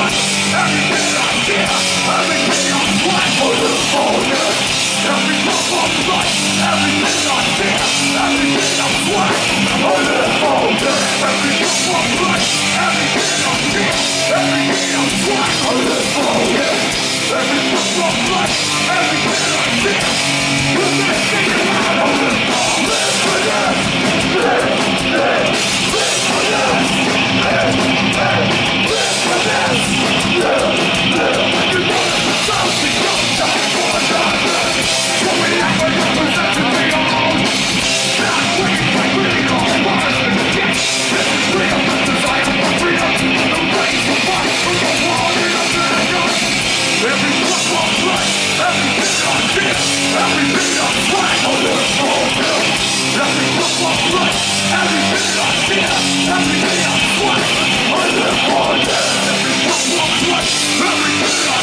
Everything I did, everything I planned for the Every bit on this. Every bit on life On the floor Every drop of blood Every bit on fear Every bit Every drop of blood Every bit